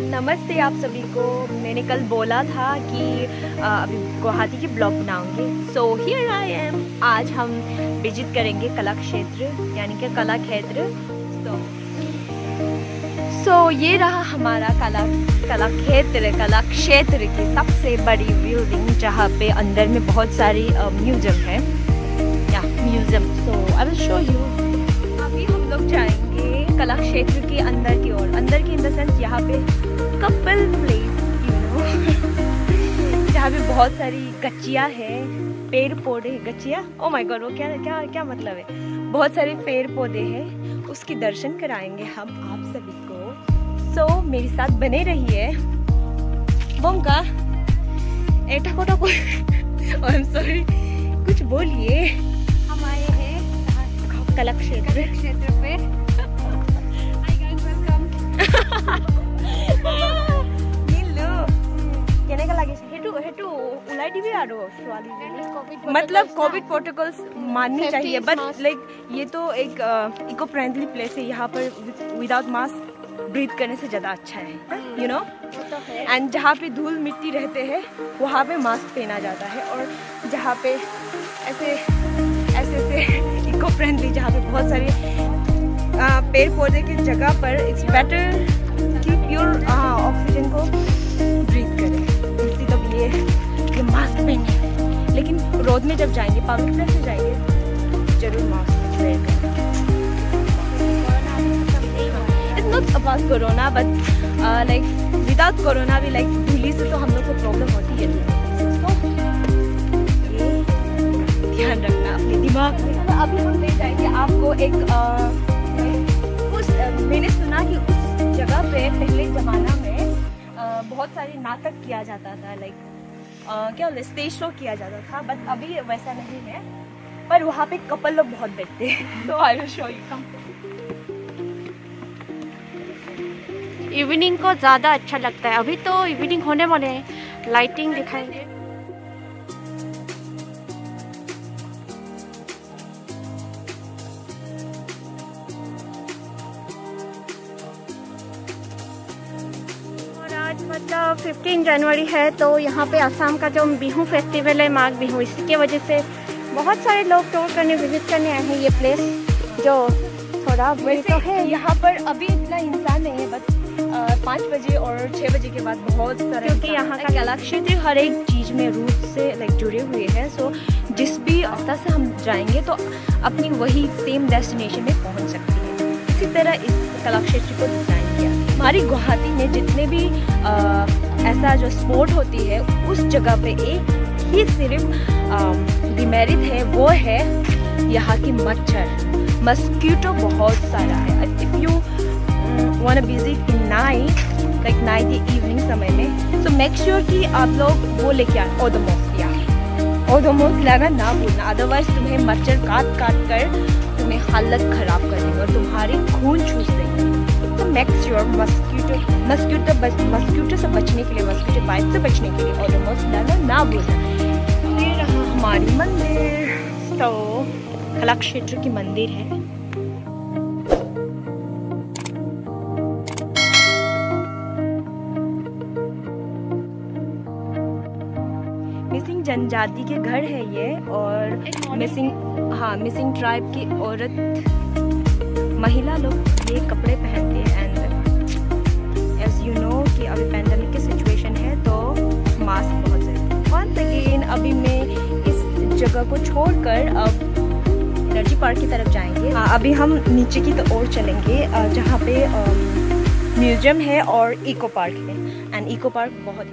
नमस्ते आप सभी को। मैंने कल बोला था कि अभी गुवाहाटी की ब्लॉग बनाऊँगी। सो हियर आई एम आज हम विज़िट करेंगे कला क्षेत्र, यानी कि कला क्षेत्र। सो सो ये रहा हमारा कला कला क्षेत्र कला क्षेत्र की सबसे बड़ी बिल्डिंग जहाँ पे अंदर में बहुत सारी म्यूज़ियम है। या museum so I will show you अभी हम लोग जाएँगे। कला क्षेत्र के अंदर की ओर। अंदर की इन द सेंस यहाँ पे कपल प्लेस यू नो जहाँ पे बहुत सारी गच्चियाँ है पेड़ पौधे गच्चिया? ओ माय गॉड वो क्या क्या क्या मतलब है? बहुत सारे पेड़ पौधे हैं उसके दर्शन कराएँगे हम आप सभी को। सो so, मेरे साथ बने रहिए। बोम का एटा कोटा को आई एम सॉरी कुछ बोलिए। हम आए हैं कला क्षेत्र क्षेत्र पे। मतलब कोविड प्रोटोकॉल्स माननी चाहिए बट लाइक ये तो एक इको फ्रेंडली प्लेस है यहाँ पर विदाउट मास्क ब्रीथ करने से ज़्यादा अच्छा है यू नो एंड जहाँ पे धूल मिट्टी रहते हैं वहाँ पे मास्क पहना जाता है और जहाँ पे ऐसे ऐसे ऐसे इको फ्रेंडली जहाँ पे बहुत सारे पेड़ पौधे की जगह पर इट्स बेटर कि प्योर ऑक्सीजन को ब्रीथ करें। इसलिए तब ये ये मास्क पहने लेकिन रोड में जब जाएँगे पब्लिक प्लेस में जाएँगे, ज़रूर mask it's not about corona but like without corona भी लाइक धूली से तो हम लोग को प्रॉब्लम होती है। ध्यान रखना, अपने दिमाग में। अभी हम ले जाएँगे आपको एक उस मैंने सुना कि उस जगह पे पहले ज़माना में बहुत सारे नाटक किया जाता था लाइक क्या बोलते स्टेज शो किया जाता था बट अभी वैसा नहीं है। पर वहाँ पे कपल लोग बहुत बैठते हैं तो आई विल शो यू कम इवनिंग को ज़्यादा अच्छा लगता है। अभी तो इवनिंग होने वाले हैं लाइटिंग दिखाएँगे। मतलब 15 जनवरी है तो यहाँ पे असम का जो बिहू फेस्टिवल है माघ बिहू इसकी वजह से बहुत सारे लोग टूर करने विज़िट करने आए हैं ये प्लेस जो थोड़ा वैसे तो है। यहाँ पर अभी इतना इंसान नहीं है बस पाँच बजे और छः बजे के बाद बहुत सारे क्योंकि यहाँ का कला क्षेत्र हर एक चीज़ में रूट से लाइक जुड़े हुए हैं सो जिस भी रास्ता से हम जाएँगे तो अपनी वही सेम डेस्टिनेशन में पहुँच सकते हैं। इसी तरह इस कला क्षेत्र को डिज़ाइन किया। हमारी गुवाहाटी में जितने भी आ, ऐसा जो स्पोर्ट होती है उस जगह पे एक ही सिर्फ़ डिमेरिट है वो है यहाँ की मच्छर। मस्कीटो बहुत सारा है। If you want visit in night like night या इवनिंग समय में सो मेक श्योर कि आप लोग वो लेके आए ओडोमोस या ओडोमोस लाना ना भूलना। अदरवाइज़ तुम्हें मच्छर काट काट कर तुम्हें हालत ख़राब कर देंगे और तुम्हारी खून चूस देंगे। Make sure mosquito mosquito mosquito से बचने के लिए मस्कीटो बाइट से बचने के लिए ओडोमोस लाना ना भूलना ये रहा हमारी मंदिर। तो कला क्षेत्र की मंदिर है। मिसिंग जनजाति के घर है ये और मिसिंग हाँ मिसिंग ट्राइब की औरत महिला लोग ये कपड़े पहनते हैं एंड एज यू नो कि अभी पैंडमिक की सिचुएशन है तो मास्क बहुत ज़रूरी वंस अभी मैं इस जगह को छोड़कर अब एनर्जी पार्क की तरफ़ जाएँगे। हाँ अभी हम नीचे की तो ओर चलेंगे जहाँ पे म्यूज़ियम है और इको पार्क है। एंड इको पार्क बहुत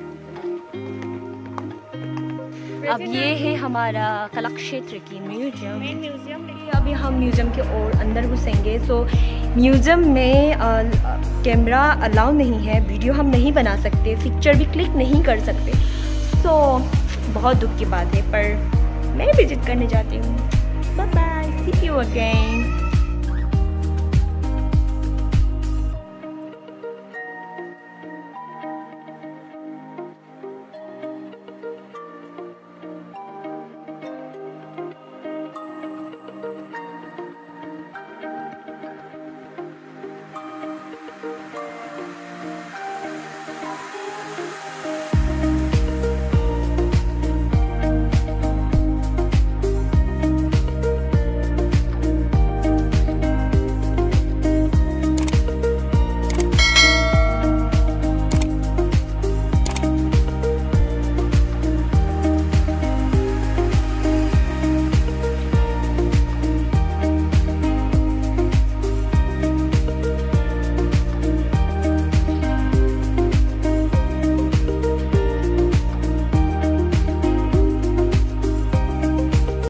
अब ये है हमारा कला क्षेत्र की म्यूज़ियम। म्यूज़ियम अभी हम म्यूज़ियम के और अंदर घुसेंगे सो म्यूज़ियम में कैमरा अलाउ नहीं है वीडियो हम नहीं बना सकते पिक्चर भी क्लिक नहीं कर सकते। सो बहुत दुख की बात है पर मैं विज़िट करने जाती हूँ। Bye bye see you again